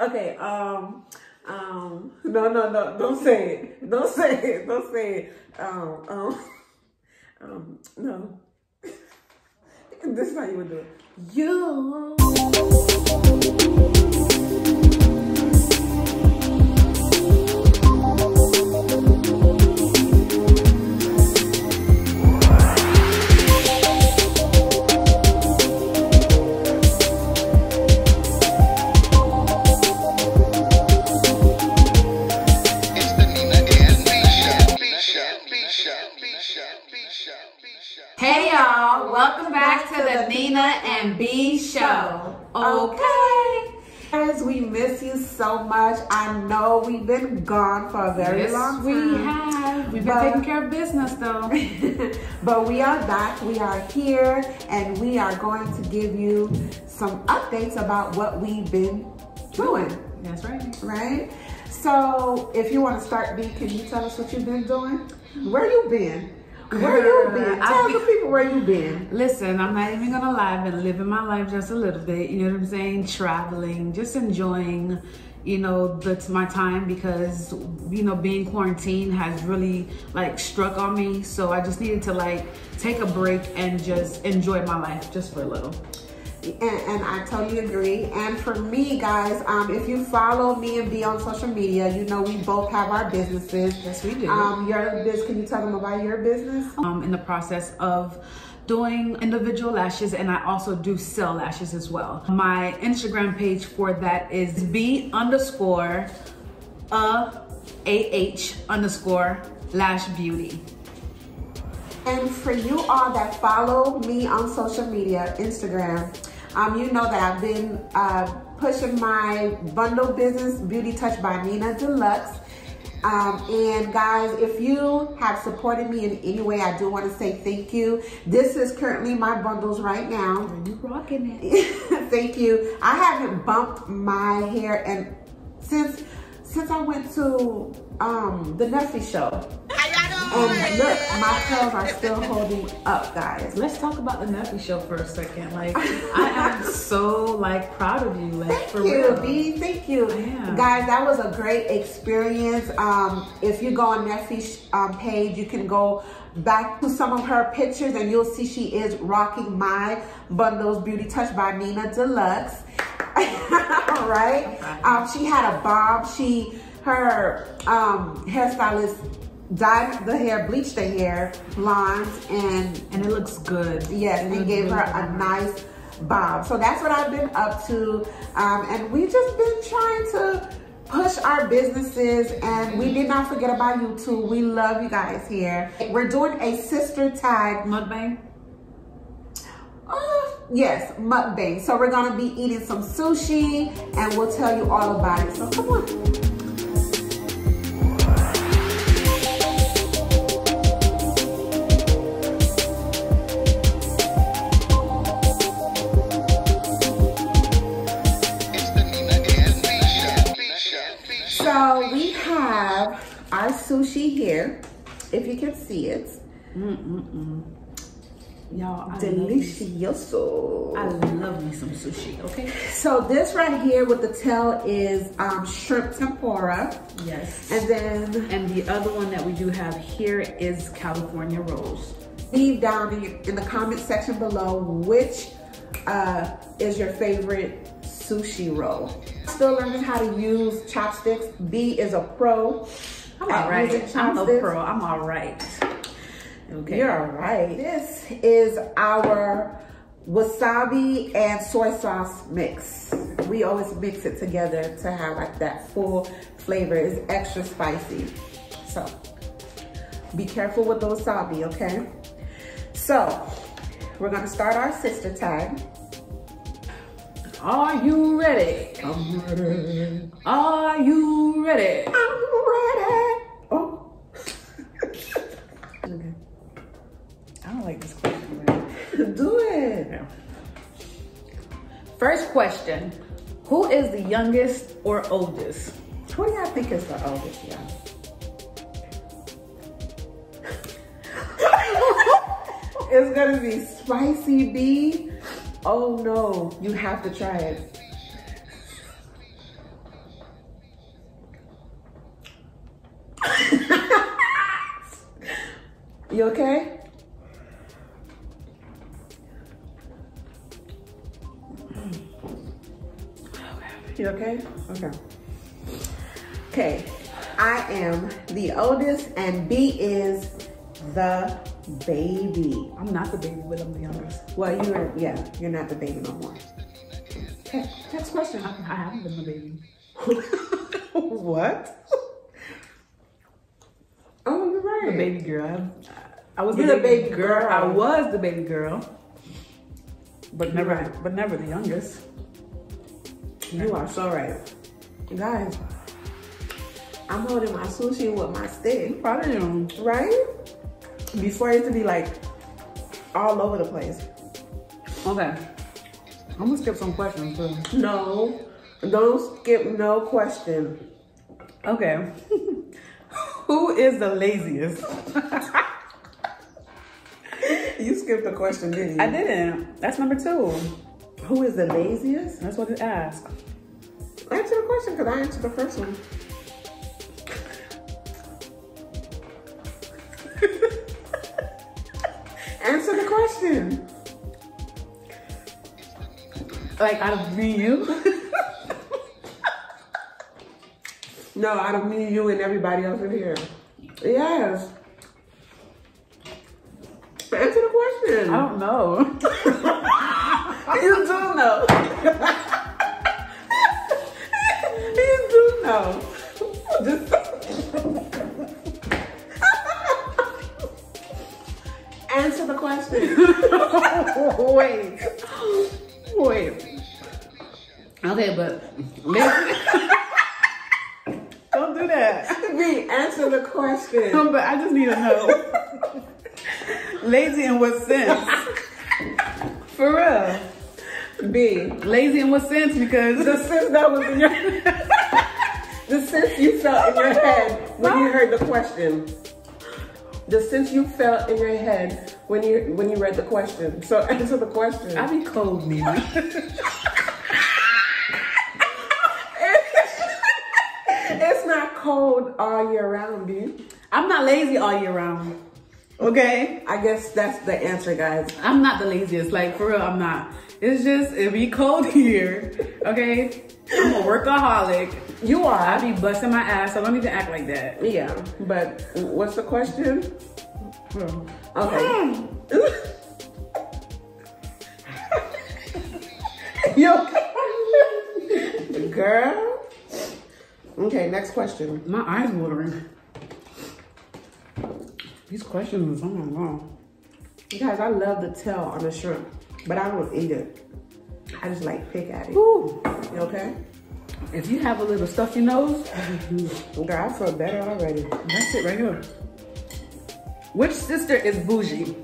Okay, um, um, no, no, no, don't say it. Don't say it. Don't say it. Um, um, um, no. this is how you would do it. You. So much. I know we've been gone for a very Yes, long time. we have. We've been taking care of business though. but we are back, we are here, and we are going to give you some updates about what we've been doing, That's right. right? So, if you want to start, B, can you tell us what you've been doing? Where you been? Where you been? Tell the people where you been. Listen, I'm not even gonna lie, I've been living my life just a little bit, you know what I'm saying? Traveling, just enjoying, you know, that's my time because you know, being quarantined has really like struck on me. So I just needed to like take a break and just enjoy my life just for a little. And, and I totally agree. And for me, guys, um, if you follow me and be on social media, you know we both have our businesses. Yes, we do. Um, your business. Can you tell them about your business? um, in the process of doing individual lashes and I also do sell lashes as well. My Instagram page for that is B underscore a A-H underscore lash beauty. And for you all that follow me on social media, Instagram, um, you know that I've been uh, pushing my bundle business, Beauty Touch by Nina Deluxe. Um, and guys, if you have supported me in any way, I do want to say thank you. This is currently my bundles right now. You rocking it. Thank you. I haven't bumped my hair and since since I went to um the Neffy show. And look, my curls are still holding up, guys. Let's talk about the Neffy show for a second. Like I am so like proud of you. Like Thank for you, real. B. Thank you. Yeah. Guys, that was a great experience. Um, if you go on Neffy's um, page, you can go back to some of her pictures and you'll see she is rocking my Bundles Beauty Touch by Nina Deluxe. All right. Um, she had a bob. She, her um, hairstylist dyed the hair, bleached the hair blonde and And it looks good. Yes, It and gave really her a nice bob. So that's what I've been up to. Um, and we just been trying to push our businesses and we did not forget about YouTube. We love you guys here. We're doing a sister tag. mukbang. Uh, yes, mukbang. So we're gonna be eating some sushi and we'll tell you all about it. So come on. Our sushi here, if you can see it. Y'all, I love, me, Delicioso. I love me some sushi, okay? So this right here with the tail is um, shrimp tempura. Yes. And then And the other one that we do have here is California rolls. leave down in, in the comment section below which uh, is your favorite sushi roll. Still learning how to use chopsticks. B is a pro. I'm all right. I'm chopsticks. pro. I'm all right. Okay. You're all right. This is our wasabi and soy sauce mix. We always mix it together to have like that full flavor. It's extra spicy. So be careful with the wasabi, okay? So we're gonna start our sister tag. Are you ready? I'm ready. Are you ready? I'm ready. Oh. okay. I don't like this question. man. Do it. First question. Who is the youngest or oldest? Who do y'all think is the oldest, y'all? it's gonna be spicy B. Oh no, you have to try it. you okay? You okay? Okay. Okay. I am the oldest and B is the baby. I'm not the baby, but I'm the youngest. Well, you're, yeah, you're not the baby no more. Okay, next question. I, I haven't been the baby. what? Oh, you're right. The baby girl. I, was You're the baby, baby girl. girl. I was the baby girl. But You're never, right. but never the youngest. You are so right. Guys, I'm holding my sushi with my stick, Proud of you. right? Before it to be like all over the place. Okay. I'm gonna skip some questions too. No, don't skip no question. Okay. Who is the laziest? You skipped the question, didn't you? I didn't. That's number two. Who is the laziest? That's what it asked. Answer the question because I answered the first one. Answer the question. Like out of me, you. No, out of me, you, and everybody else in here. Yes. Answer the question. I don't know. you do know. you do know. Just answer the question. Wait. Wait. Okay, but don't do that. Me, answer the question. but I just need to know. Lazy in what sense? For real. B, Lazy in what sense? Because the sense that was in your, the sense you felt in your oh head when you heard the question. The sense you felt in your head when you when you read the question. So answer the question. I be cold, Nina. it's not cold all year round, B. I'm not lazy all year round. Okay? I guess that's the answer, guys. I'm not the laziest. Like, for real, I'm not. It's just, it be cold here. Okay? I'm a workaholic. You are. I be busting my ass, so don't even act like that. Yeah, but what's the question? Hmm. Okay. you okay? Girl. Okay, next question. My eyes watering. These questions, oh my god. You guys, I love the tail on the shrimp, but I don't eat it. I just like pick at it. Ooh. You okay? If you have a little stuffy nose, mm-hmm. Girl, I feel better already. that's it right here. Which sister is bougie?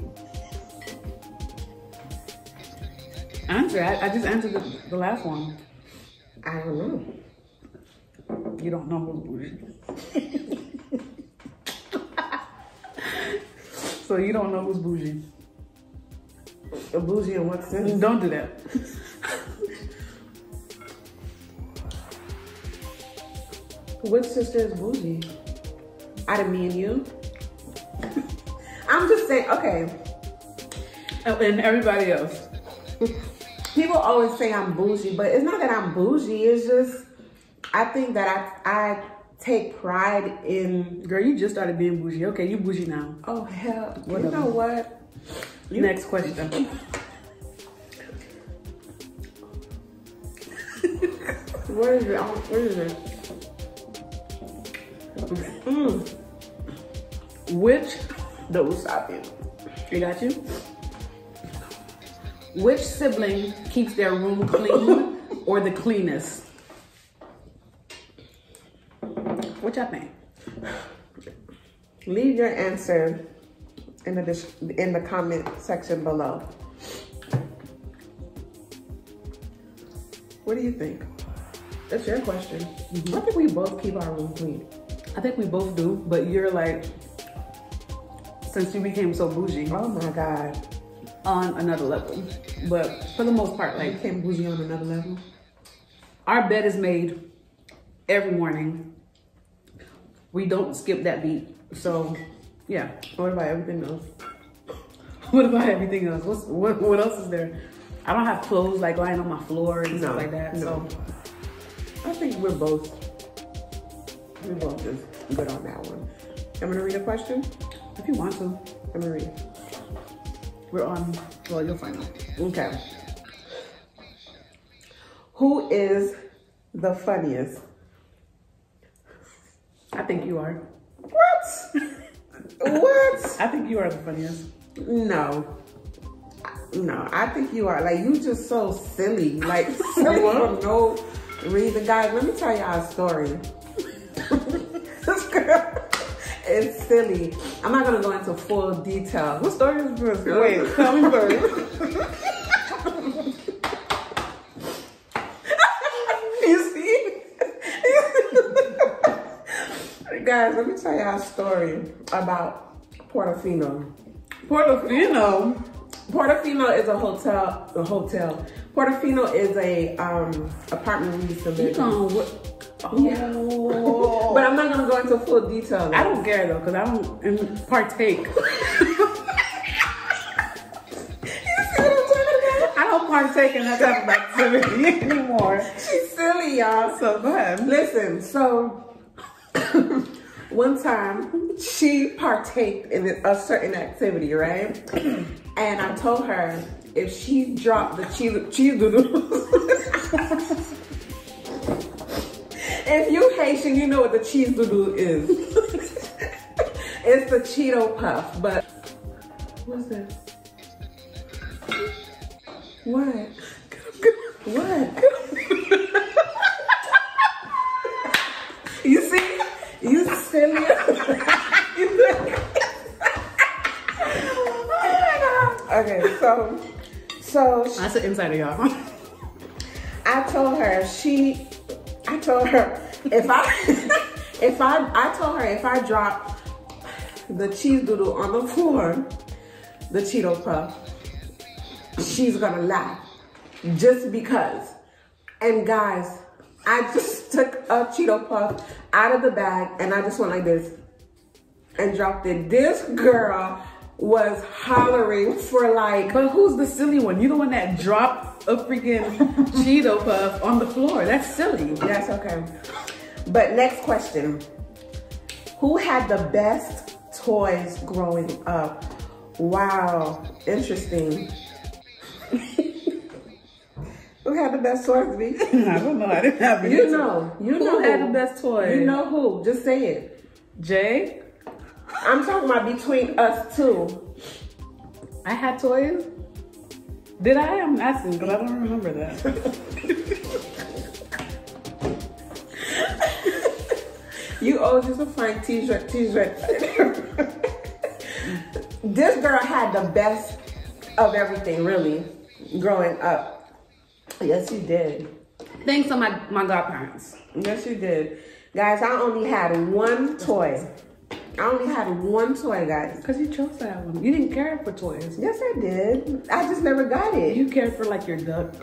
Answer. I, I just answered the, the last one. I don't know. You don't know who's bougie. so you don't know who's bougie. A bougie in what sense? Don't do that. Which sister is bougie? Out of me and you? I'm just saying, okay. And everybody else. People always say I'm bougie, but it's not that I'm bougie. It's just, I think that I, I take pride in, Girl, you just started being bougie. Okay, you bougie now. oh hell, Whatever. you know what? You- Next question. Where is it? Where is it? Mm. Which, The wasabi. you got you? Which sibling keeps their room clean or the cleanest? What y'all think? Leave your answer in the in the comment section below. What do you think? That's your question. I think we both keep our room clean. I think we both do, but you're like, since you became so bougie, Oh my god. on another level. But for the most part, like became bougie on another level. our bed is made every morning we don't skip that beat. So, yeah. What about everything else? What about everything else? What's, what what else is there? I don't have clothes like lying on my floor and stuff like that. no. So I think we're both we're both just good on that one. I'm gonna read a question. if you want to, I'm gonna read. we're on. Well, you'll find out. Okay. Who is the funniest? I think you are. What? what? I think you are the funniest. No. No, I think you are. Like, you just so silly. Like, silly for no reason. Guys, let me tell y'all a story. Is silly. I'm not going to go into full detail. What story is this? Wait, tell me first. you see? Guys, let me tell y'all a story about Portofino. Portofino. Portofino is a hotel. A hotel. Portofino is a um, apartment we used to You live in. Gonna what? Yeah. Oh. But I'm not gonna go into full detail. I don't care though, because I don't um, partake. I don't partake in that type of activity anymore. She's silly, y'all. So go ahead. Listen, so one time she partaked in a certain activity, right? And I told her if she dropped the cheese cheese doodles. if you Haitian, you know what the cheese doodle is. it's the Cheeto puff, but what's that? What? What? You see? You silly. oh okay, so so That's an insider, y'all. I told her she I told her if I if I I told her if I drop the cheese doodle on the floor, the Cheeto puff, she's gonna laugh. Just because. And guys, I just took a Cheeto puff out of the bag and I just went like this and dropped it. This girl was hollering for like But who's the silly one? You the one that dropped a freaking Cheeto puff on the floor. That's silly. That's okay. But next question. Who had the best toys growing up? Wow, interesting. who had the best toys, B? I don't know. I didn't have any. You know, you Who know had the best toys. You know who? Just say it. Jay. I'm talking about between us two. I had toys. Did I? I'm asking because I don't remember that. You always to find t-shirt, t-shirt. this girl had the best of everything, really, growing up. Yes, you did. Thanks to my my godparents. Yes, you did. Guys, I only had one toy. I only had one toy, guys. Because you chose that one. You didn't care for toys. Yes, I did. I just never got it. You cared for like your duck.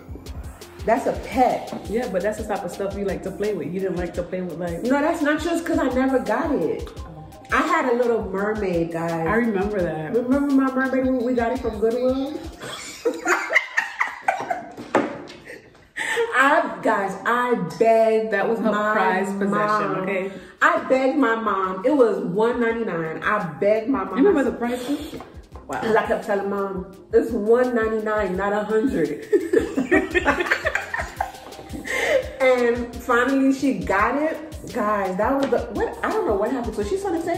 That's a pet. Yeah, but that's the type of stuff you like to play with. You didn't like to play with like. No, that's not just because I never got it. I had a little mermaid, guys. I remember that. Remember my mermaid when we got it from Goodwill? I guys, I begged That was her my prized possession, mom. okay? I begged my mom. It was one ninety nine. I begged my mom. You remember the prices? Wow. I kept telling mom, it's one ninety nine, not a hundred. and finally, she got it. Guys, that was the what? I don't know what happened to her. She sent it to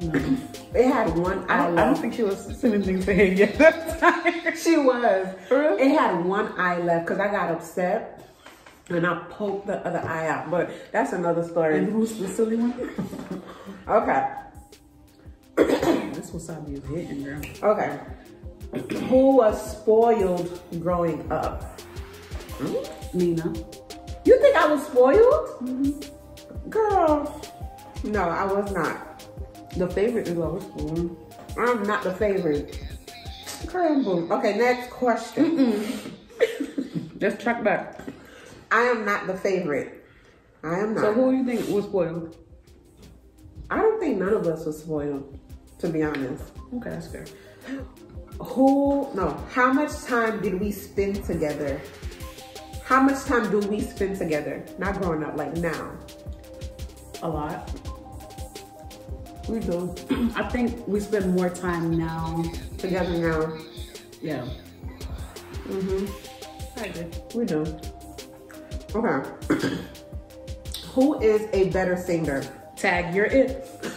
Eddie. It had one I don't, I don't think she was sending things to him yet that time. She was. For real? It had one eye left because I got upset and I poked the other eye out. But that's another story. And who's the silly one? Okay. this wasabi is hitting, girl. Okay. Who was spoiled growing up? Hmm? Nina. You think I was spoiled? Mm-hmm. Girl. No, I was not. The favorite is always spoiled. Mm-hmm. I'm not the favorite. Boom. Okay, next question. Let's track back. I am not the favorite. I am not. So who do you think was spoiled? I don't think none of us was spoiled, to be honest. Okay, that's fair. Who, no, how much time did we spend together? How much time do we spend together? Not growing up, like now. A lot. We do. I think we spend more time now. Together now. Yeah. Mm-hmm. I agree. We do. Okay. Who is a better singer? Tag, you're it.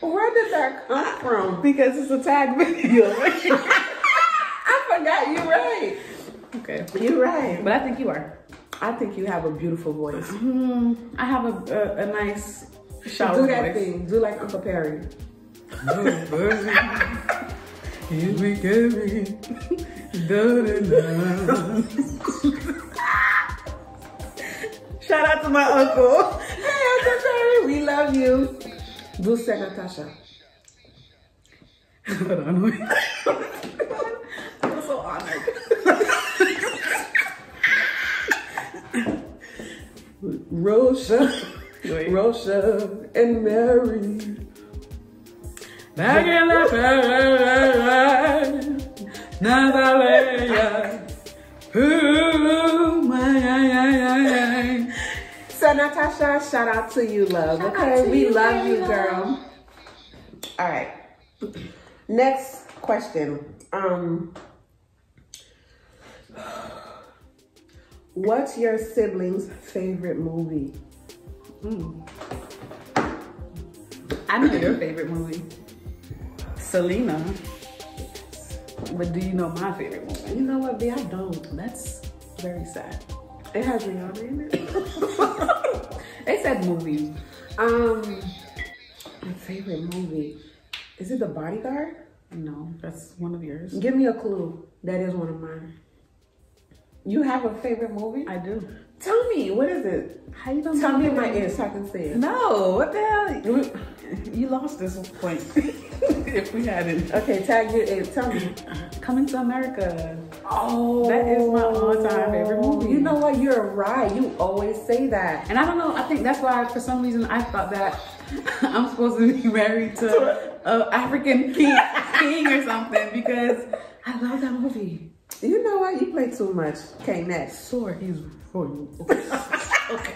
Where did that come from? Because it's a tag video. I forgot. You're right. okay. You're right. But I think you are. I think you have a beautiful voice. Hmm. I have a, a, a nice shower Do that voice. thing. Do like Uncle Perry. You be giving. Shout out to my uncle. Hey, Uncle Perry, we love you. Do say Natasha. Hold on. I'm so honored. Rosha, Wait. Rosha, and Mary. Back in the paradise, Nazareth. Ooh, my, ay, ay, ay, ay. So Natasha, shout out to you, love. Shout okay, we you, love you, Layla. girl. All right. Next question. Um, what's your siblings' favorite movie? I know your favorite movie, Selena. But do you know my favorite movie? You know what, B? I don't. That's very sad. It has Rihanna in it. They said movie. um, my favorite movie is it The Bodyguard? No, that's one of yours. Give me a clue. That is one of mine. You have a favorite movie? I do. Tell me, what is it? How you don't Tell me in my ear so I can say it. No, what the hell? You lost this point. if we had it. Okay, tag your ear. Tell me. Coming to America. Oh, That is my all-time favorite movie. You know what? You're right. You always say that. And I don't know, I think that's why for some reason I thought that I'm supposed to be married to a African king, king or something because I love that movie. You know what? You play too much. Okay, next. Sword, he's royal. Okay.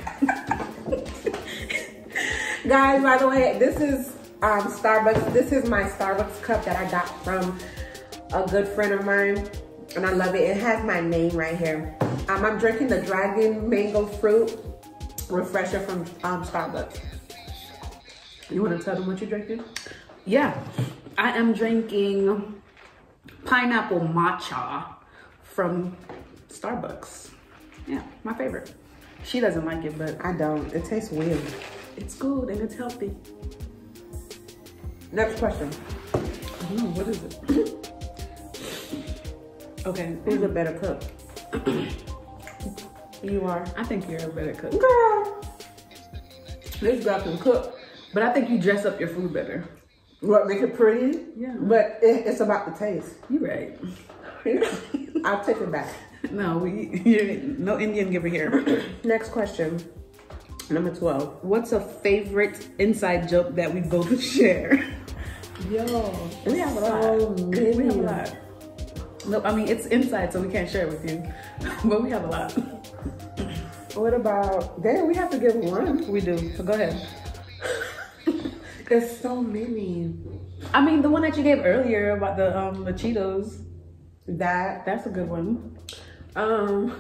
Guys, by the way, this is um, Starbucks. This is my Starbucks cup that I got from a good friend of mine. And I love it. It has my name right here. Um, I'm drinking the Dragon Mango Fruit Refresher from um, Starbucks. You want to tell them what you're drinking? Yeah, I am drinking pineapple matcha from Starbucks. Yeah, my favorite. She doesn't like it, but I don't. It tastes weird. it's good and it's healthy. Next question. I don't know, what is it? okay, Who's a better cook? you are. I think you're a better cook. Girl. This girl can cook. But I think you dress up your food better. What make it pretty? Yeah. But it, it's about the taste. You're right. I'll take it back. No, we no Indian giver here. Next question. Number 12. What's a favorite inside joke that we both share? Yo, We have a so lot. many. We have a lot. No, I mean it's inside, so we can't share it with you. But we have a lot. What about, damn, we have to give one. We do. So go ahead. There's so many. I mean, the one that you gave earlier about the um the Cheetos. That, That's a good one. um,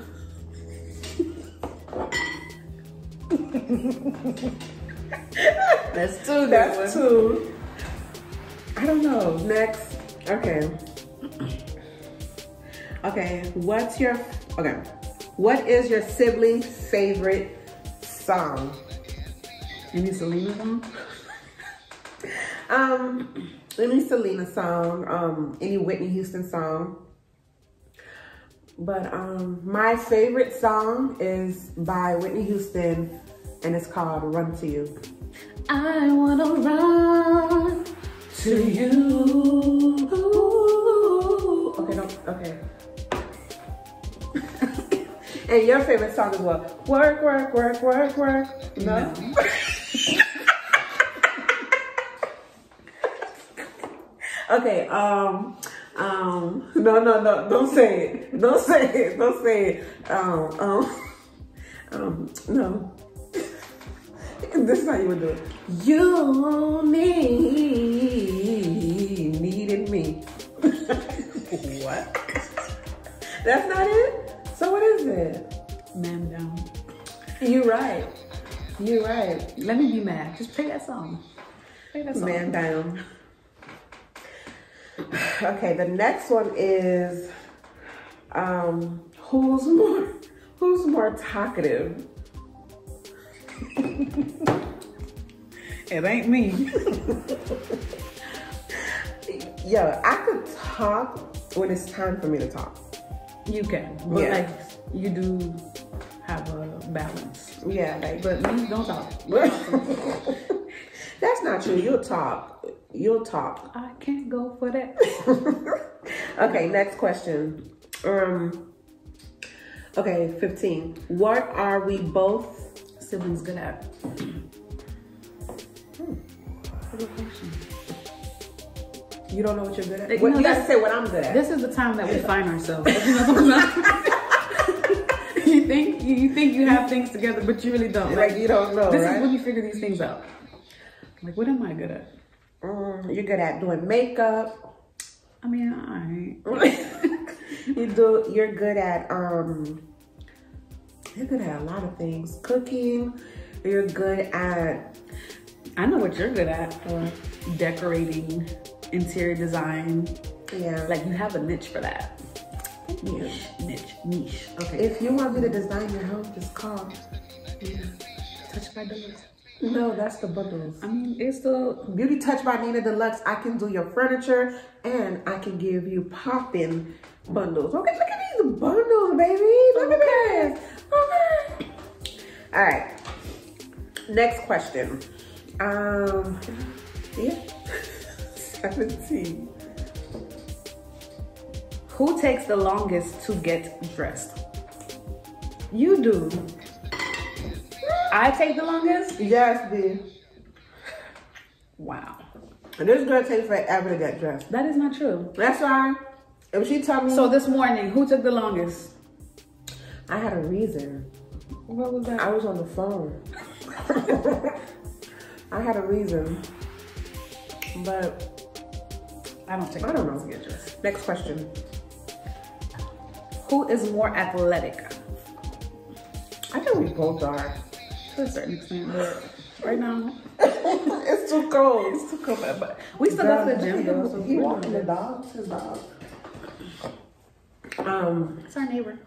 That's two. that's two. I don't know. Next. Okay. Okay, what's your, okay. What is your sibling's favorite song? Any Selena song? Um, any Selena song, um, any Whitney Houston song. But um, my favorite song is by Whitney Houston, and it's called "Run to You." I wanna run to you. Okay, don't. Okay. And your favorite song is what? Work, work, work, work, work. No. okay. Um. Um. No. No. No. Don't say it. Don't say it. Don't say it. Um. Um. Um. No. This is how you would do it. You need needed me. What? That's not it. So what is it? Man down. You're right. You're right. Let me be mad. Just play that song. Play that song. Man down. Okay, the next one is um who's more who's more talkative? It ain't me. Yo, I could talk when it's time for me to talk. You can. But Yeah. like you do have a balance. Yeah, like But me, don't talk. that's not true. You'll talk. You'll talk. I can't go for that. Okay, next question. Um Okay, 15. What are we both Siblings good at. Good question. You don't know what you're good at? You What- know, you gotta say what I'm good at. This is the time that we find ourselves. You, know what I'm saying? you think you, think you have things together, but you really don't. like you don't know, this right? is when you figure these things out. Like, what am I good at? Mm, you're good at doing makeup. I mean, I you do. You're good at um. You're good at a lot of things. Cooking. You're good at. I know what you're good at. for Decorating, interior design. Yeah. Like you have a niche for that. yeah. Niche, niche, niche. Okay. If you want me to design your home, just call. Yeah. touch by Deluxe. No, that's the bundles. I mean, it's the Beauty Touch by Nina Deluxe. I can do your furniture and I can give you pop-in bundles. Okay, look at these bundles, baby. Look at this. Okay. All right. Next question. Um, yeah. 17. Who takes the longest to get dressed? You do. I take the longest? Yes, B. Wow. And this girl takes forever to get dressed. That is not true. That's why if she tell me So this morning, who took the longest? I had a reason. What was that? I was on the phone. I had a reason. But I don't take I don't know. to get dressed. next question. Who is more athletic? I think we both are. To a certain extent, but right now, it's too cold. it's too cold. But- we still go to the gym though, so he walking the dogs, his dog. Um, It's our neighbor.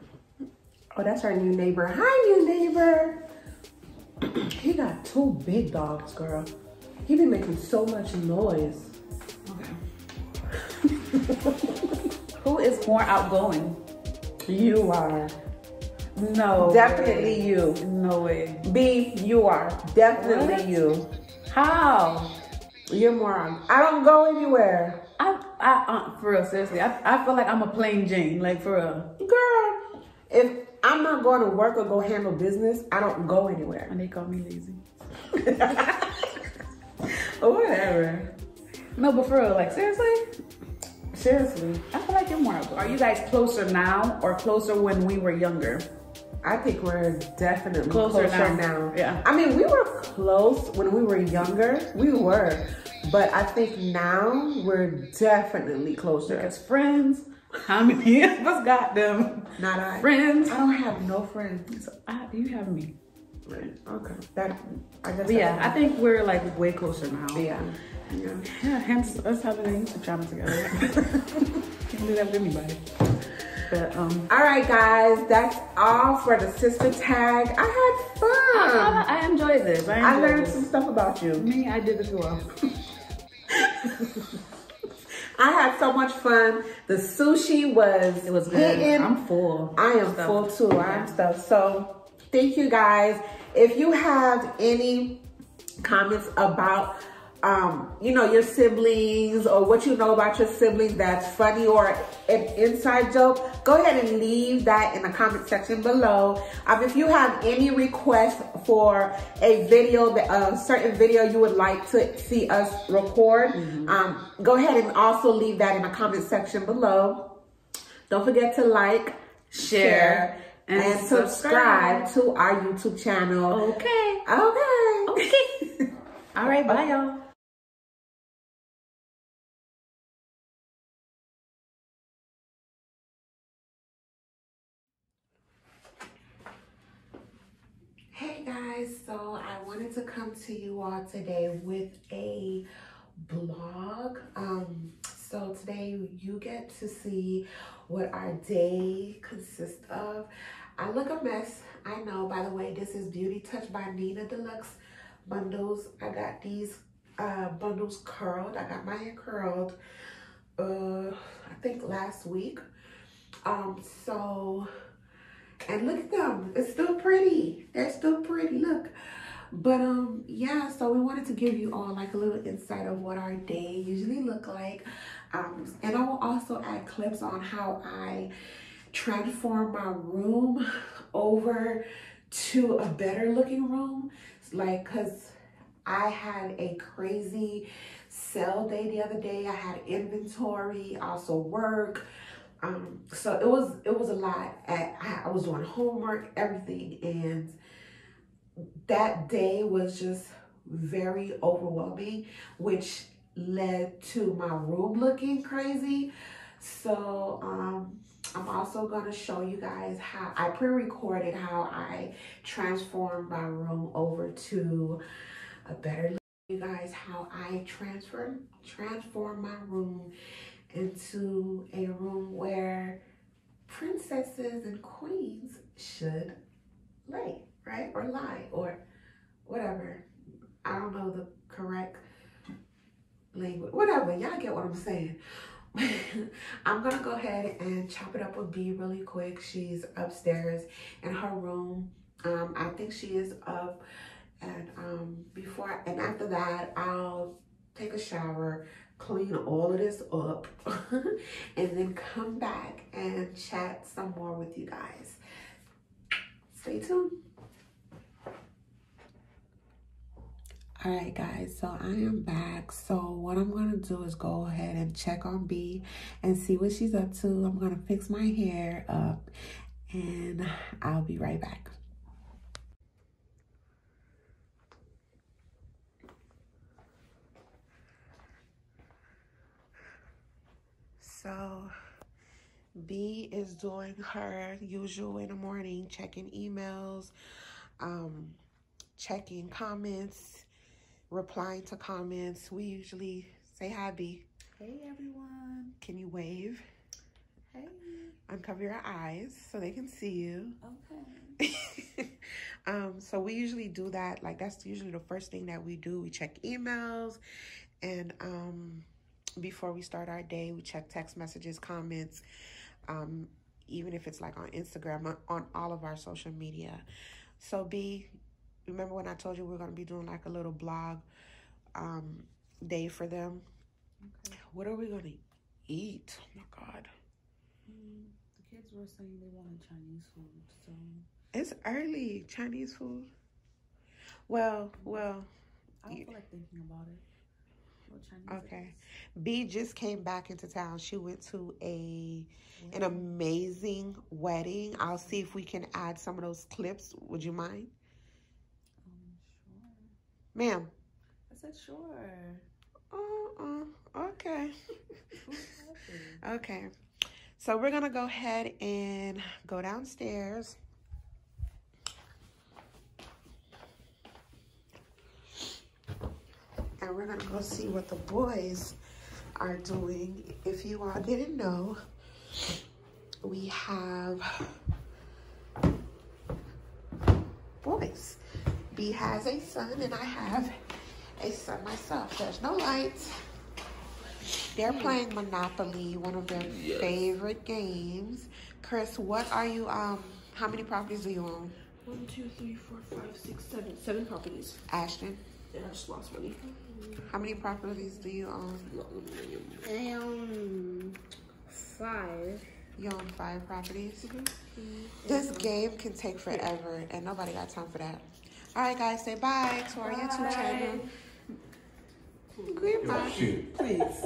oh, that's our new neighbor. Hi, new neighbor. he got two big dogs, girl. He been making so much noise. Okay. Who is more outgoing? You are. No. Definitely way. you. No way. B, you are. Definitely What? you. How? You're more on. I don't go anywhere. I, I, uh, for real, seriously, I, I feel like I'm a plain Jane, like for real. Girl, if I'm not going to work or go handle business, I don't go anywhere. And they call me lazy. Whatever. No, but for real, like seriously, Seriously. I feel like you're more. Are you guys closer now or closer when we were younger? I think we're definitely Closer closer, now. now. Yeah. I mean, we were close when we were younger. We were. But I think now we're definitely closer. Because friends, how many of us got them? Not I. Friends. I don't have no friends. So, I, you have me. Right. Okay. That I guess yeah, I think we're like way closer now. yeah. Yeah. Yeah, hence us having a YouTube channel together. Can't do that with anybody. But um, All right, guys, that's all for the sister tag. I had fun. I, I enjoy this. I, I learned this. some stuff about you. Me, I did as well. I had so much fun. The sushi was It was good. hitting. I'm full. I am Stuff. full too. I'm stuff. So thank you guys. If you have any comments about um, you know, your siblings or what you know about your siblings that's funny or an inside joke, go ahead and leave that in the comment section below. Um, if you have any requests for a video, a certain video you would like to see us record, mm-hmm. um, go ahead and also leave that in the comment section below. Don't forget to like, share, and, and subscribe. subscribe to our YouTube channel. Okay. Okay. Okay. All right. Bye, y'all. Hey guys, so I wanted to come to you all today with a vlog. Um, so today you get to see what our day consists of. I look a mess. I know, by the way, this is Beauty Touch by Nina Deluxe bundles. I got these uh, bundles curled. I got my hair curled, uh, I think last week. Um, so, and look at them. It's still pretty. They're still pretty. Look. But um, yeah, so we wanted to give you all like a little insight of what our day usually look like. Um, and I will also add clips on how I transform my room over to a better looking room. Like, cause I had a crazy sale day the other day. I had inventory, also work. Um, so it was it was a lot. At, I was doing homework, everything, and that day was just very overwhelming, which led to my room looking crazy. So um, I'm also going to show you guys how I pre-recorded how I transformed my room over to a better look. You guys how I transfer transform my room into a room where princesses and queens should lay, right? Or lie or whatever. I don't know the correct language, whatever. Y'all get what I'm saying. I'm gonna go ahead and chop it up with B really quick. She's upstairs in her room. Um, I think she is up. And um, before and after that, I'll take a shower, clean all of this up, and then come back and chat some more with you guys. Stay tuned. All right, guys, so I am back. So what I'm going to do is go ahead and check on B and see what she's up to. I'm going to fix my hair up and I'll be right back. So B is doing her usual in the morning, checking emails, um, checking comments, replying to comments. We usually say hi, B. Hey, everyone. Can you wave? Hey. Uncover your eyes so they can see you. Okay. um, so we usually do that. Like, that's usually the first thing that we do. We check emails and um, before we start our day, we check text messages, comments, um, even if it's like on Instagram, on all of our social media. So, B, remember when I told you we are going to be doing like a little vlog um, day for them? Okay. What are we going to eat? Oh my God. Mm, the kids were saying they wanted Chinese food, so. It's early. Chinese food. Well, well. I don't feel like thinking about it. Okay. B just came back into town. She went to a an amazing wedding. I'll see if we can add some of those clips. Would you mind? Ma'am. I said sure. Uh-uh. Okay. okay. So we're going to go ahead and go downstairs. And we're going to go see what the boys are doing. If you all didn't know, we have boys. B has a son and I have a son myself. There's no lights. They're playing Monopoly, one of their yes. favorite games. Chris, what are you, um, how many properties do you own? One, two, three, four, five, six, seven. Seven properties. Ashton? Yeah, I just lost money. How many properties do you own? Um, five. You own five properties? This game can take forever, and nobody got time for that. All right, guys, say bye to our YouTube channel. Goodbye. Shit. Please.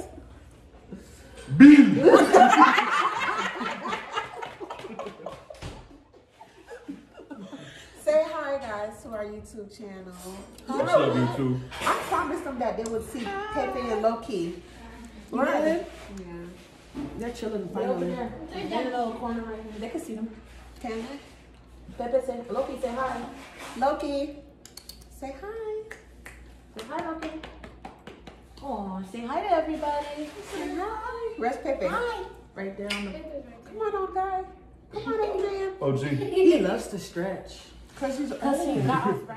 Say hi, guys, to our YouTube channel. What's up, YouTube? I promised them that they would see Pepe and Loki. Right. Yeah. They're chilling They're over finally. there. In the little corner right here. They can see them. Can they? Pepe say, Loki say hi. Loki, say hi. Say hi, Loki. Oh, say hi to everybody. Say hi. Where's Pepe? Hi. Right there on the. Come on, old guy. Come on, old man. OG. He loves to stretch. Cause he's Cause